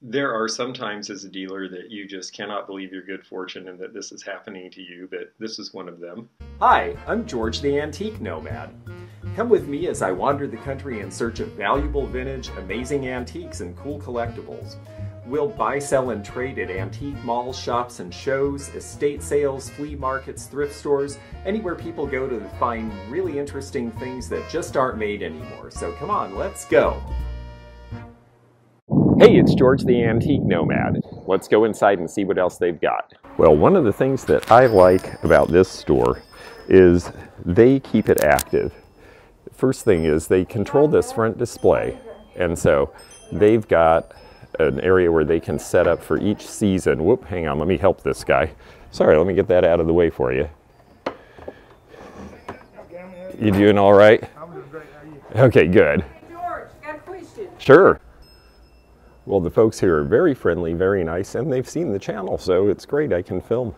there are some times as a dealer that you just cannot believe your good fortune and that this is happening to you, but this is one of them. Hi, I'm George the Antique Nomad. Come with me as I wander the country in search of valuable vintage, amazing antiques, and cool collectibles. We'll buy, sell, and trade at antique malls, shops, and shows, estate sales, flea markets, thrift stores, anywhere people go to find really interesting things that just aren't made anymore. So come on, let's go! Hey, it's George the Antique Nomad. Let's go inside and see what else they've got. Well, one of the things that I like about this store is they keep it active. First thing is they control this front display. And so they've got an area where they can set up for each season. Whoop, hang on, let me help this guy. Sorry, let me get that out of the way for you. You doing all right? I'm doing great. How are you? Okay, good. George, got a question. Sure. Well, the folks here are very friendly, very nice, and they've seen the channel, so it's great. I can film.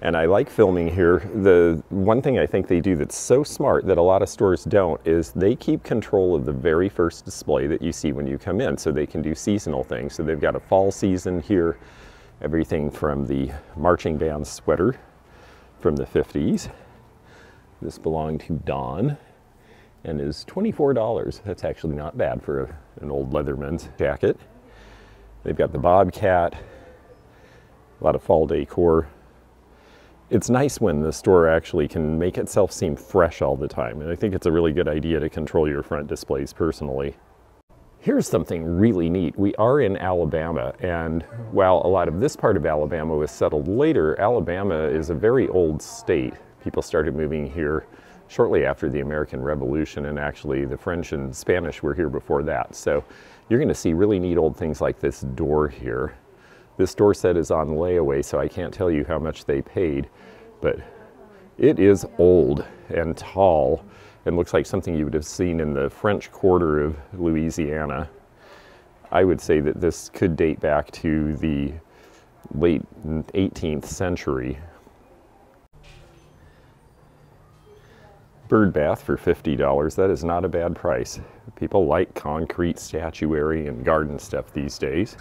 And I like filming here. The one thing I think they do that's so smart that a lot of stores don't is they keep control of the very first display that you see when you come in so they can do seasonal things. So they've got a fall season here, everything from the marching band sweater from the 50s. This belonged to Don and is $24. That's actually not bad for a, an old Letterman's jacket. They've got the Bobcat, a lot of fall decor. It's nice when the store actually can make itself seem fresh all the time, and I think it's a really good idea to control your front displays personally. Here's something really neat. We are in Alabama, and while a lot of this part of Alabama was settled later, Alabama is a very old state. People started moving here shortly after the American Revolution, and actually the French and Spanish were here before that. So you're going to see really neat old things like this door here. This door set is on layaway, so I can't tell you how much they paid, but it is old and tall and looks like something you would have seen in the French Quarter of Louisiana. I would say that this could date back to the late 18th century. Bird bath for $50, that is not a bad price. People like concrete statuary and garden stuff these days.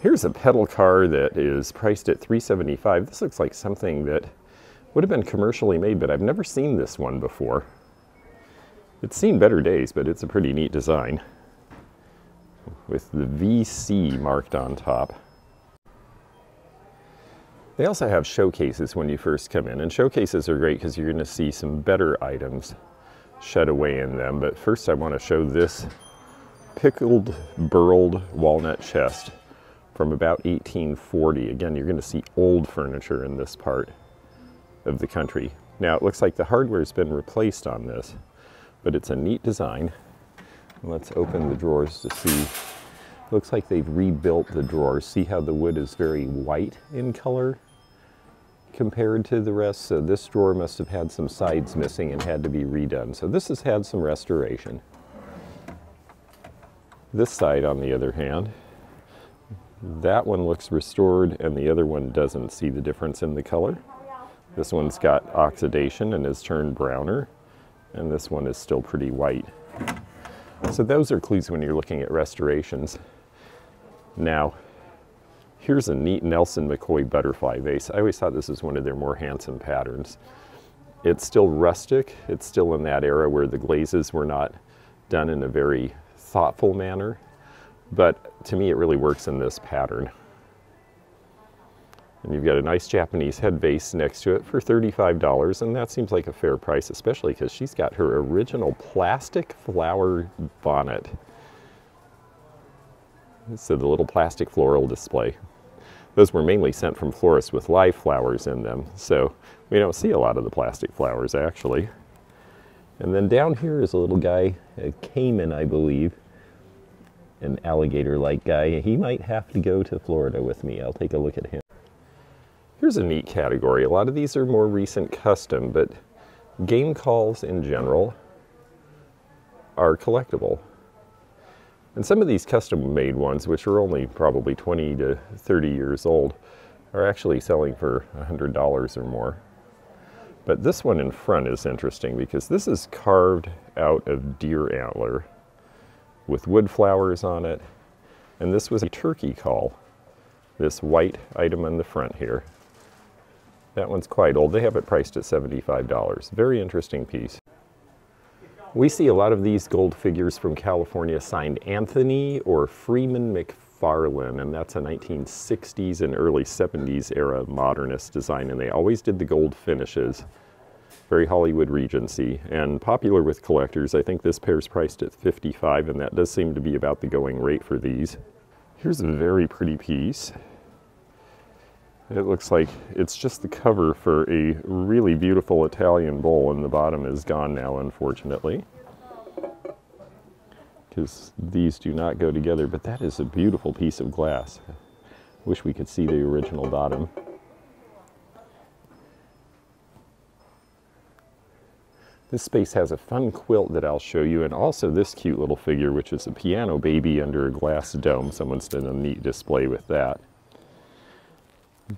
Here's a pedal car that is priced at 375. This looks like something that would have been commercially made, but I've never seen this one before. It's seen better days, but it's a pretty neat design with the VC marked on top. They also have showcases when you first come in, and showcases are great because you're going to see some better items shed away in them. But first I want to show this pickled burled walnut chest from about 1840. Again, you're going to see old furniture in this part of the country. Now it looks like the hardware's been replaced on this, but it's a neat design. Let's open the drawers to see. Looks like they've rebuilt the drawers. See how the wood is very white in color compared to the rest. So this drawer must have had some sides missing and had to be redone. So this has had some restoration. This side, on the other hand, that one looks restored and the other one doesn't see the difference in the color. This one's got oxidation and has turned browner, and this one is still pretty white. So those are clues when you're looking at restorations. Now, here's a neat Nelson McCoy butterfly vase. I always thought this was one of their more handsome patterns. It's still rustic. It's still in that era where the glazes were not done in a very thoughtful manner. But to me, it really works in this pattern. And you've got a nice Japanese head vase next to it for $35, and that seems like a fair price, especially because she's got her original plastic flower bonnet. So the little plastic floral display. Those were mainly sent from florists with live flowers in them, so we don't see a lot of the plastic flowers actually. And then down here is a little guy, a caiman, I believe, an alligator-like guy. He might have to go to Florida with me. I'll take a look at him. Here's a neat category. A lot of these are more recent custom, but game calls in general are collectible. And some of these custom made ones, which are only probably 20 to 30 years old, are actually selling for $100 or more. But this one in front is interesting because this is carved out of deer antler. with wood flowers on it. And this was a turkey call, this white item on the front here. That one's quite old. They have it priced at $75. Very interesting piece. We see a lot of these gold figures from California signed Anthony or Freeman McFarlane, and that's a 1960s and early 70s era modernist design, and they always did the gold finishes. Very Hollywood Regency, and popular with collectors. I think this pair's priced at 55, and that does seem to be about the going rate for these. Here's a very pretty piece. It looks like it's just the cover for a really beautiful Italian bowl, and the bottom is gone now, unfortunately. Because these do not go together, but that is a beautiful piece of glass. Wish we could see the original bottom. This space has a fun quilt that I'll show you, and also this cute little figure, which is a piano baby under a glass dome. Someone's done a neat display with that.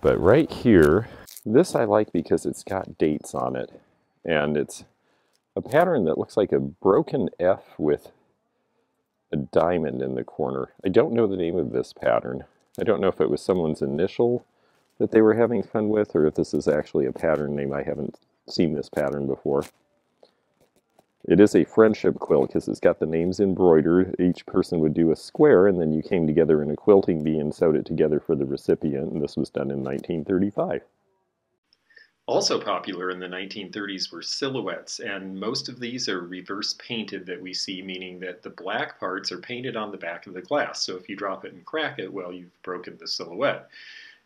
But right here, this I like because it's got dates on it. And it's a pattern that looks like a broken F with a diamond in the corner. I don't know the name of this pattern. I don't know if it was someone's initial that they were having fun with or if this is actually a pattern name. I haven't seen this pattern before. It is a friendship quilt because it's got the names embroidered. Each person would do a square and then you came together in a quilting bee and sewed it together for the recipient. And this was done in 1935. Also popular in the 1930s were silhouettes, and most of these are reverse painted that we see, meaning that the black parts are painted on the back of the glass. So if you drop it and crack it, well, you've broken the silhouette.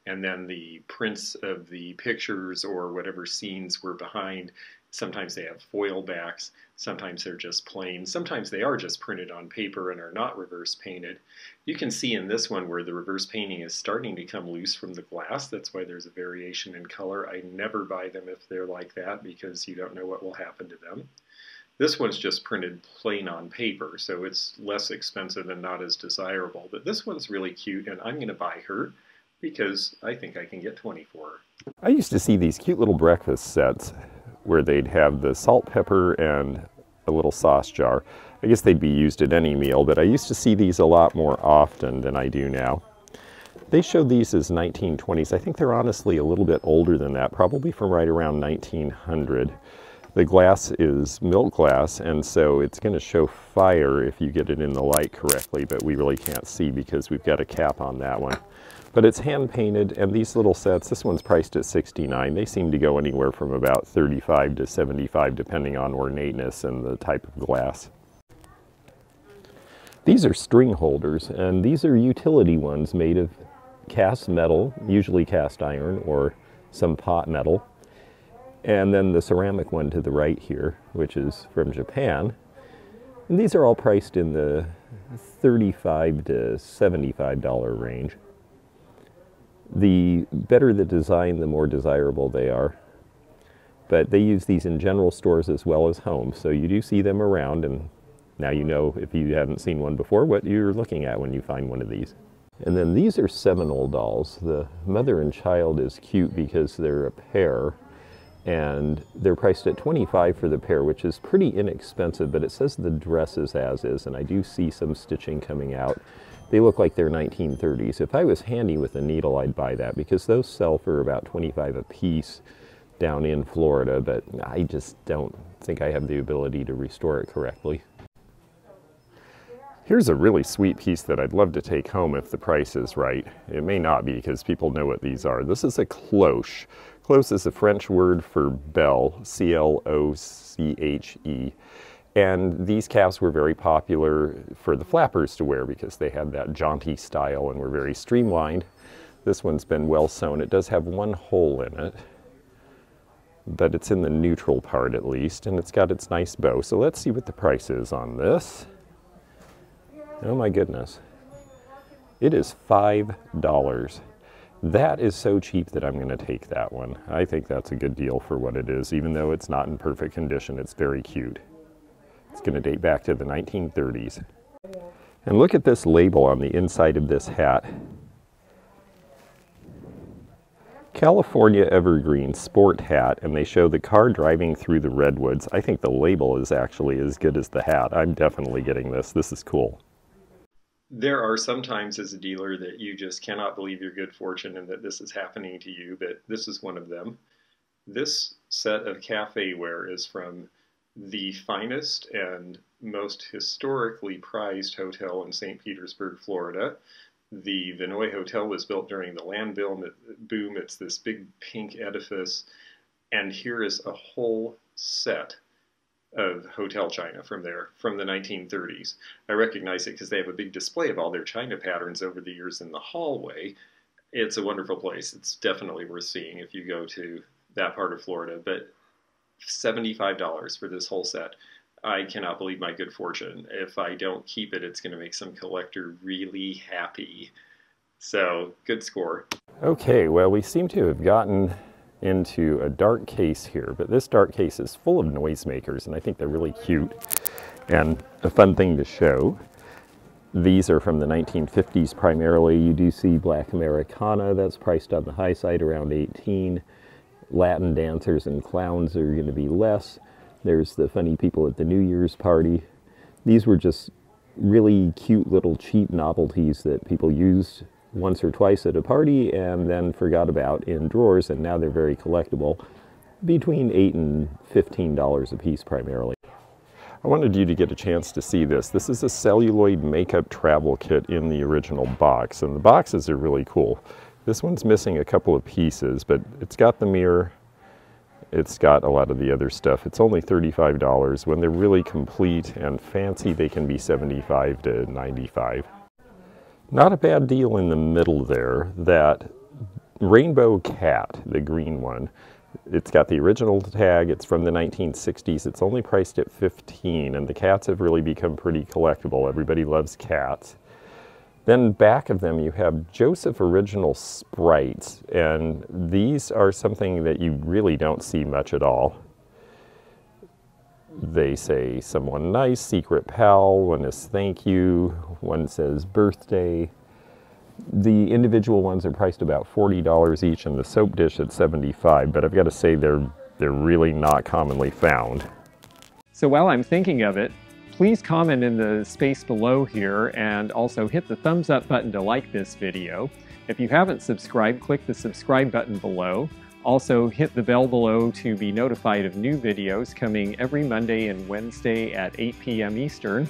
And then the prints of the pictures or whatever scenes were behind Sometimes they have foil backs, sometimes they're just plain, sometimes they are just printed on paper and are not reverse painted. You can see in this one where the reverse painting is starting to come loose from the glass, that's why there's a variation in color. I never buy them if they're like that because you don't know what will happen to them. This one's just printed plain on paper, so it's less expensive and not as desirable. But this one's really cute, and I'm going to buy her because I think I can get 24. I used to see these cute little breakfast sets where they'd have the salt, pepper, and a little sauce jar. I guess they'd be used at any meal, but I used to see these a lot more often than I do now. They showed these as 1920s. I think they're honestly a little bit older than that, probably from right around 1900. The glass is milk glass, and so it's going to show fire if you get it in the light correctly, but we really can't see because we've got a cap on that one. But it's hand painted, and these little sets, this one's priced at 69. They seem to go anywhere from about 35 to 75, depending on ornateness and the type of glass. These are string holders, and these are utility ones made of cast metal, usually cast iron or some pot metal. And then the ceramic one to the right here, which is from Japan. And these are all priced in the 35 to $75 range. The better the design, the more desirable they are. But they use these in general stores as well as homes, so you do see them around, and now you know, if you haven't seen one before, what you're looking at when you find one of these. And then these are Seminole dolls. The mother and child is cute because they're a pair, and they're priced at 25 for the pair, which is pretty inexpensive, but it says the dress is as is, and I do see some stitching coming out. They look like they're 1930s. If I was handy with a needle, I'd buy that because those sell for about 25 a piece down in Florida, but I just don't think I have the ability to restore it correctly. Here's a really sweet piece that I'd love to take home if the price is right. It may not be because people know what these are. This is a cloche. Cloche is a French word for bell, C-L-O-C-H-E. And these caps were very popular for the flappers to wear because they had that jaunty style and were very streamlined. This one's been well sewn. It does have one hole in it, but it's in the neutral part at least, and it's got its nice bow. So let's see what the price is on this. Oh my goodness. It is $5. That is so cheap that I'm going to take that one. I think that's a good deal for what it is. Even though it's not in perfect condition, it's very cute. It's going to date back to the 1930s. And look at this label on the inside of this hat. California Evergreen Sport Hat, and they show the car driving through the redwoods. I think the label is actually as good as the hat. I'm definitely getting this. This is cool. there are some times as a dealer that you just cannot believe your good fortune and that this is happening to you, but this is one of them. This set of cafe ware is from the finest and most historically prized hotel in St. Petersburg, Florida. The Vinoy Hotel was built during the land boom. It's this big pink edifice. And here is a whole set of hotel china from there from the 1930s. I recognize it because they have a big display of all their china patterns over the years in the hallway. It's a wonderful place. It's definitely worth seeing if you go to that part of Florida. But $75 for this whole set. I cannot believe my good fortune. If I don't keep it, it's going to make some collector really happy. So, good score. Okay, well, we seem to have gotten into a dark case here, but this dark case is full of noisemakers, and I think they're really cute and a fun thing to show. These are from the 1950s primarily. You do see Black Americana, that's priced on the high side around 18. Latin dancers and clowns are going to be less. There's the funny people at the New Year's party. These were just really cute little cheap novelties that people used once or twice at a party and then forgot about in drawers, and now they're very collectible, between 8 and $15 a piece primarily. I wanted you to get a chance to see this. This is a celluloid makeup travel kit in the original box, and the boxes are really cool. This one's missing a couple of pieces, but it's got the mirror, it's got a lot of the other stuff. It's only $35. When they're really complete and fancy, they can be 75 to 95. Not a bad deal in the middle there. That Rainbow Cat, the green one, it's got the original tag. It's from the 1960s. It's only priced at 15, and the cats have really become pretty collectible. Everybody loves cats. Then back of them you have Josef original sprites, and these are something that you really don't see much at all. They say someone nice, secret pal, one is thank you, one says birthday. The individual ones are priced about $40 each and the soap dish at 75 but I've got to say they're, they're really not commonly found. So while I'm thinking of it, please comment in the space below here and also hit the thumbs up button to like this video. If you haven't subscribed, click the subscribe button below. Also, hit the bell below to be notified of new videos coming every Monday and Wednesday at 8 p.m. Eastern.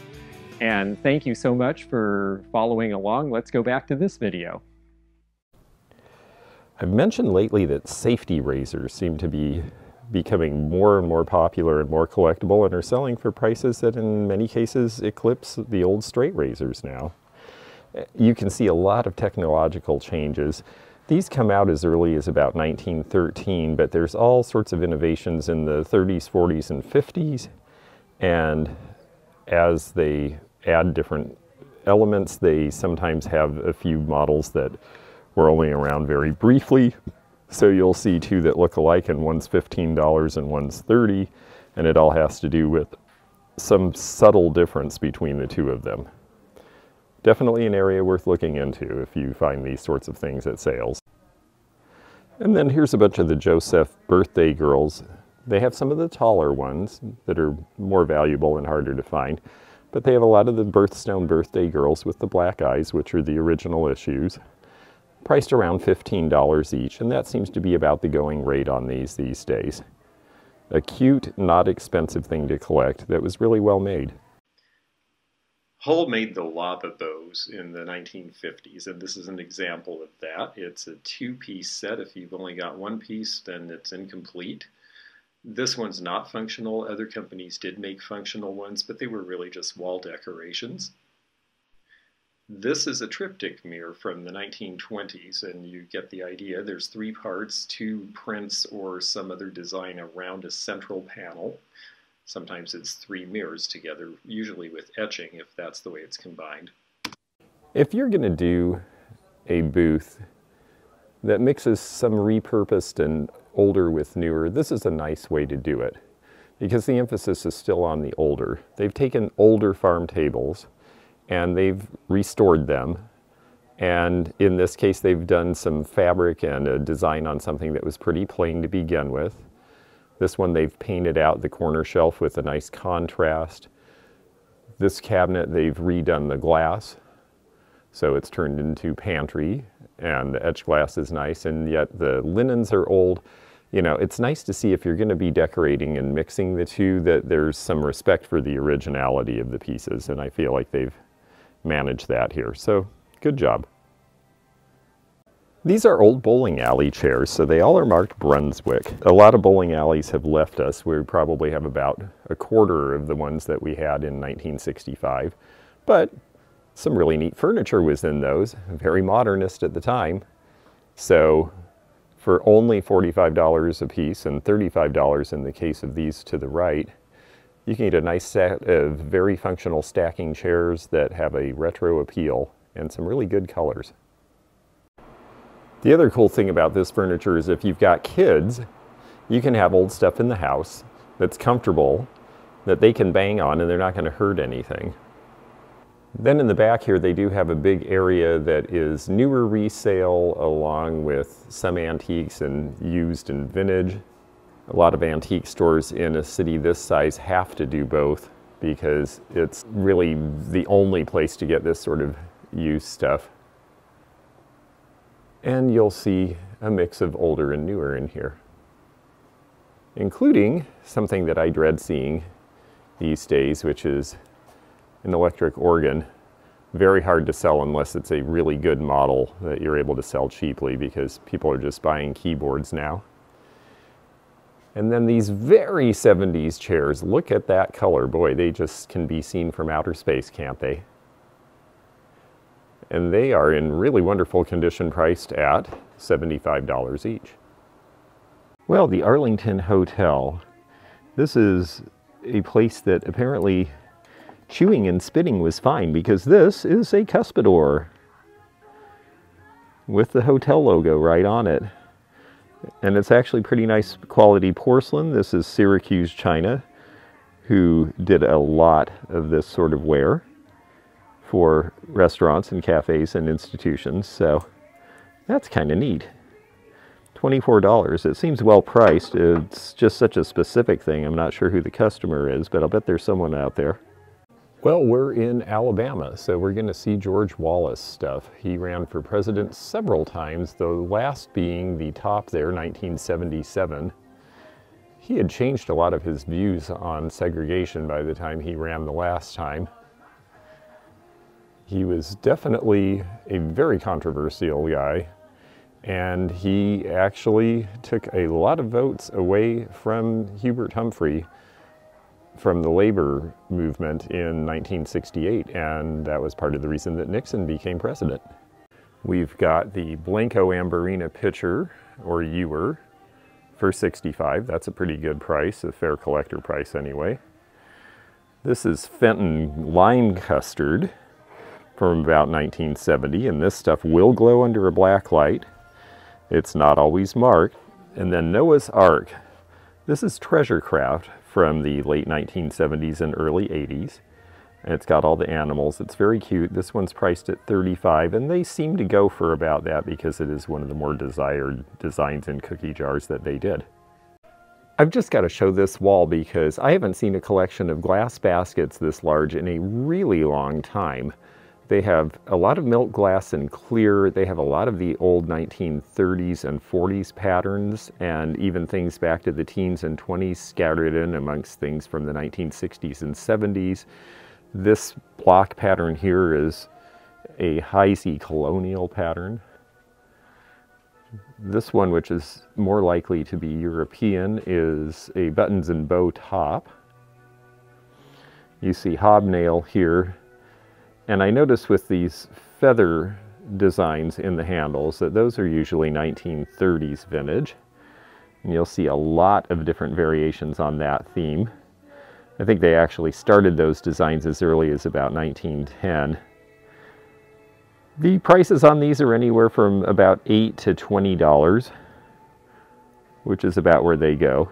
And thank you so much for following along. Let's go back to this video. I've mentioned lately that safety razors seem to be becoming more and more popular and more collectible and are selling for prices that in many cases eclipse the old straight razors now. You can see a lot of technological changes. These come out as early as about 1913, but there's all sorts of innovations in the 30s, 40s, and 50s. And as they add different elements, they sometimes have a few models that were only around very briefly. So you'll see two that look alike, and one's $15 and one's 30 and it all has to do with some subtle difference between the two of them definitely an area worth looking into if you find these sorts of things at sales. And then here's a bunch of the Josef birthday girls. They have some of the taller ones that are more valuable and harder to find, but they have a lot of the birthstone birthday girls with the black eyes, which are the original issues, priced around $15 each, and that seems to be about the going rate on these these days. A cute, not expensive thing to collect that was really well made. Hull made the lava bows in the 1950s, and this is an example of that. It's a two-piece set. If you've only got one piece, then it's incomplete. This one's not functional. Other companies did make functional ones, but they were really just wall decorations. This is a triptych mirror from the 1920s, and you get the idea. There's three parts, two prints or some other design around a central panel. Sometimes it's three mirrors together, usually with etching if that's the way it's combined. If you're going to do a booth that mixes some repurposed and older with newer, this is a nice way to do it because the emphasis is still on the older. They've taken older farm tables and they've restored them. And in this case, they've done some fabric and a design on something that was pretty plain to begin with. This one they've painted out the corner shelf with a nice contrast. This cabinet they've redone the glass So it's turned into pantry and the etched glass is nice and yet the linens are old. You know, it's nice to see if you're going to be decorating and mixing the two that there's some respect for the originality of the pieces and I feel like they've managed that here. So good job. These are old bowling alley chairs, so they all are marked Brunswick. A lot of bowling alleys have left us. We probably have about a quarter of the ones that we had in 1965. But some really neat furniture was in those, very modernist at the time. So for only $45 a piece and $35 in the case of these to the right, you can get a nice set of very functional stacking chairs that have a retro appeal and some really good colors. The other cool thing about this furniture is if you've got kids, you can have old stuff in the house that's comfortable, that they can bang on and they're not going to hurt anything. Then in the back here they do have a big area that is newer resale along with some antiques and used and vintage. A lot of antique stores in a city this size have to do both because it's really the only place to get this sort of used stuff and you'll see a mix of older and newer in here, including something that I dread seeing these days, which is an electric organ. Very hard to sell unless it's a really good model that you're able to sell cheaply because people are just buying keyboards now. And then these very 70s chairs, look at that color. Boy, they just can be seen from outer space, can't they? and they are in really wonderful condition priced at $75 each. Well, the Arlington Hotel. This is a place that apparently chewing and spitting was fine because this is a cuspidor with the hotel logo right on it. And it's actually pretty nice quality porcelain. This is Syracuse China, who did a lot of this sort of ware for restaurants and cafes and institutions. So that's kind of neat. $24. It seems well priced. It's just such a specific thing. I'm not sure who the customer is, but I'll bet there's someone out there. Well, we're in Alabama, so we're going to see George Wallace stuff. He ran for president several times, the last being the top there, 1977. He had changed a lot of his views on segregation by the time he ran the last time. He was definitely a very controversial guy, and he actually took a lot of votes away from Hubert Humphrey from the labor movement in 1968, and that was part of the reason that Nixon became president. We've got the Blanco Amberina pitcher, or ewer, for 65. That's a pretty good price, a fair collector price anyway. This is Fenton lime custard from about 1970, and this stuff will glow under a black light. It's not always marked. And then Noah's Ark. This is treasure craft from the late 1970s and early 80s. And it's got all the animals. It's very cute. This one's priced at 35 and they seem to go for about that because it is one of the more desired designs in cookie jars that they did. I've just got to show this wall because I haven't seen a collection of glass baskets this large in a really long time. They have a lot of milk glass and clear. They have a lot of the old 1930s and 40s patterns and even things back to the teens and 20s scattered in amongst things from the 1960s and 70s. This block pattern here is a high Heisey colonial pattern. This one, which is more likely to be European, is a buttons and bow top. You see hobnail here and I notice with these feather designs in the handles that those are usually 1930s vintage. And you'll see a lot of different variations on that theme. I think they actually started those designs as early as about 1910. The prices on these are anywhere from about 8 to $20, which is about where they go.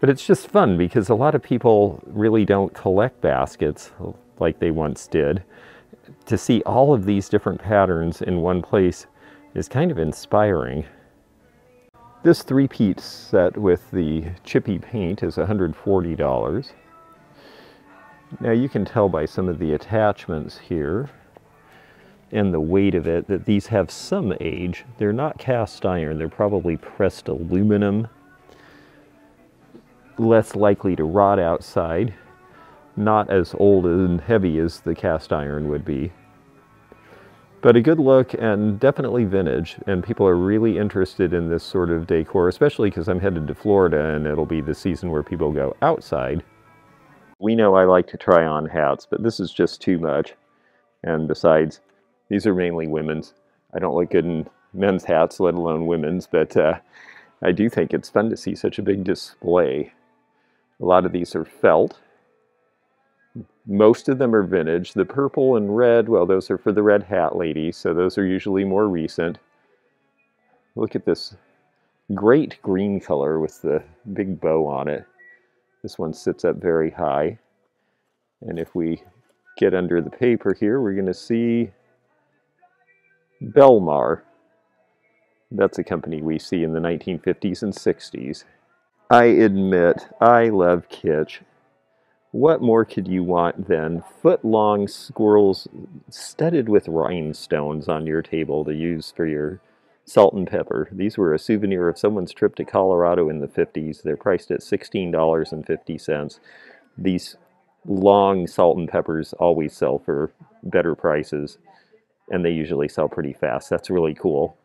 But it's just fun because a lot of people really don't collect baskets like they once did to see all of these different patterns in one place is kind of inspiring. This three-piece set with the chippy paint is $140. Now you can tell by some of the attachments here and the weight of it that these have some age. They're not cast iron, they're probably pressed aluminum, less likely to rot outside, not as old and heavy as the cast iron would be. But a good look and definitely vintage, and people are really interested in this sort of decor, especially because I'm headed to Florida and it'll be the season where people go outside. We know I like to try on hats, but this is just too much. And besides, these are mainly women's. I don't look good in men's hats, let alone women's, but uh, I do think it's fun to see such a big display. A lot of these are felt. Most of them are vintage. The purple and red, well, those are for the red hat ladies, so those are usually more recent. Look at this great green color with the big bow on it. This one sits up very high. And if we get under the paper here, we're going to see Belmar. That's a company we see in the 1950s and 60s. I admit, I love kitsch. What more could you want than foot-long squirrels studded with rhinestones on your table to use for your salt and pepper? These were a souvenir of someone's trip to Colorado in the 50s. They're priced at $16.50. These long salt and peppers always sell for better prices and they usually sell pretty fast. That's really cool.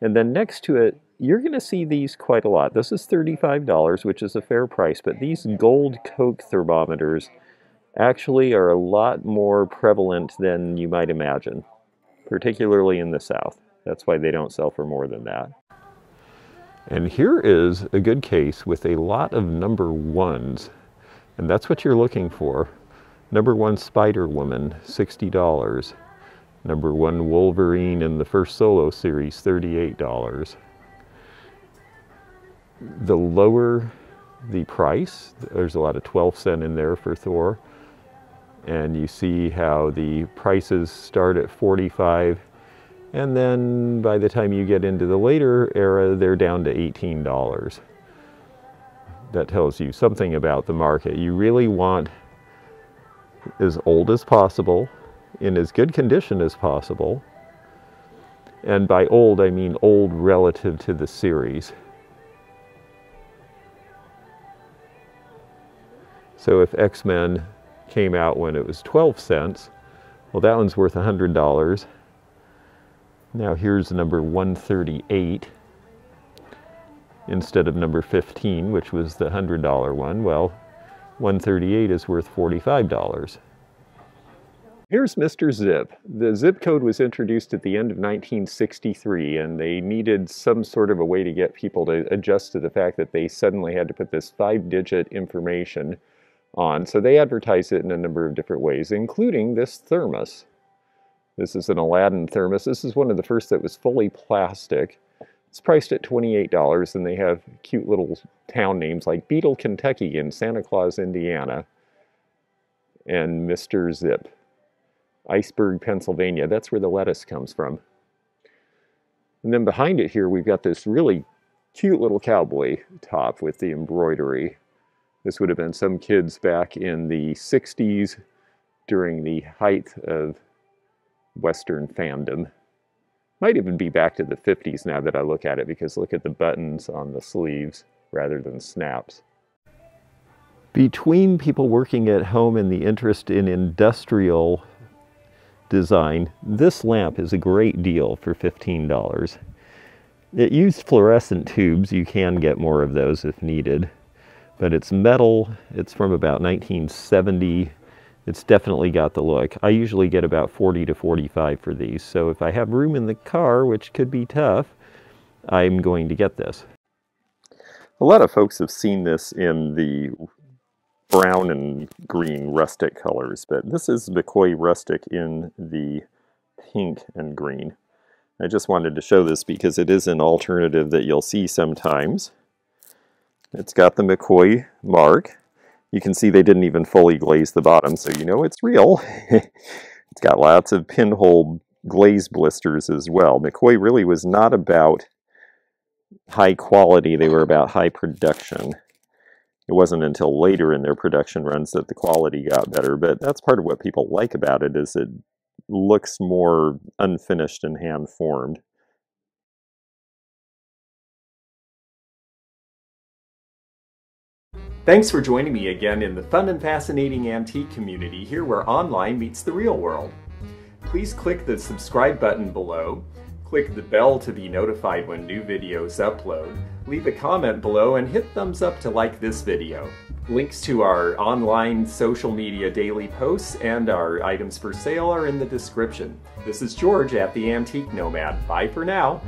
And then next to it, you're going to see these quite a lot. This is $35, which is a fair price, but these gold Coke thermometers actually are a lot more prevalent than you might imagine, particularly in the South. That's why they don't sell for more than that. And here is a good case with a lot of number ones, and that's what you're looking for. Number one Spider Woman, $60. Number one Wolverine in the first solo series, $38. The lower the price, there's a lot of 12 cent in there for Thor. And you see how the prices start at 45 and then by the time you get into the later era, they're down to $18. That tells you something about the market. You really want as old as possible, in as good condition as possible. And by old, I mean old relative to the series. So if X-Men came out when it was 12 cents, well, that one's worth $100. Now here's number 138 instead of number 15, which was the $100 one. Well, 138 is worth $45. Here's Mr. Zip. The zip code was introduced at the end of 1963, and they needed some sort of a way to get people to adjust to the fact that they suddenly had to put this five-digit information on. So they advertise it in a number of different ways, including this thermos. This is an Aladdin thermos. This is one of the first that was fully plastic. It's priced at $28, and they have cute little town names like Beetle, Kentucky, and Santa Claus, Indiana, and Mr. Zip. Iceberg, Pennsylvania. That's where the lettuce comes from. And then behind it here, we've got this really cute little cowboy top with the embroidery. This would have been some kids back in the 60s during the height of Western fandom. Might even be back to the 50s now that I look at it because look at the buttons on the sleeves rather than snaps. Between people working at home and the interest in industrial design, this lamp is a great deal for $15. It used fluorescent tubes. You can get more of those if needed. But it's metal. It's from about 1970. It's definitely got the look. I usually get about 40 to 45 for these. So if I have room in the car, which could be tough, I'm going to get this. A lot of folks have seen this in the brown and green rustic colors, but this is McCoy Rustic in the pink and green. I just wanted to show this because it is an alternative that you'll see sometimes. It's got the McCoy mark. You can see they didn't even fully glaze the bottom, so you know it's real. it's got lots of pinhole glaze blisters as well. McCoy really was not about high quality, they were about high production. It wasn't until later in their production runs that the quality got better, but that's part of what people like about it is it looks more unfinished and hand Thanks for joining me again in the fun and fascinating antique community here where online meets the real world. Please click the subscribe button below, click the bell to be notified when new videos upload, leave a comment below, and hit thumbs up to like this video. Links to our online social media daily posts and our items for sale are in the description. This is George at the Antique Nomad. Bye for now.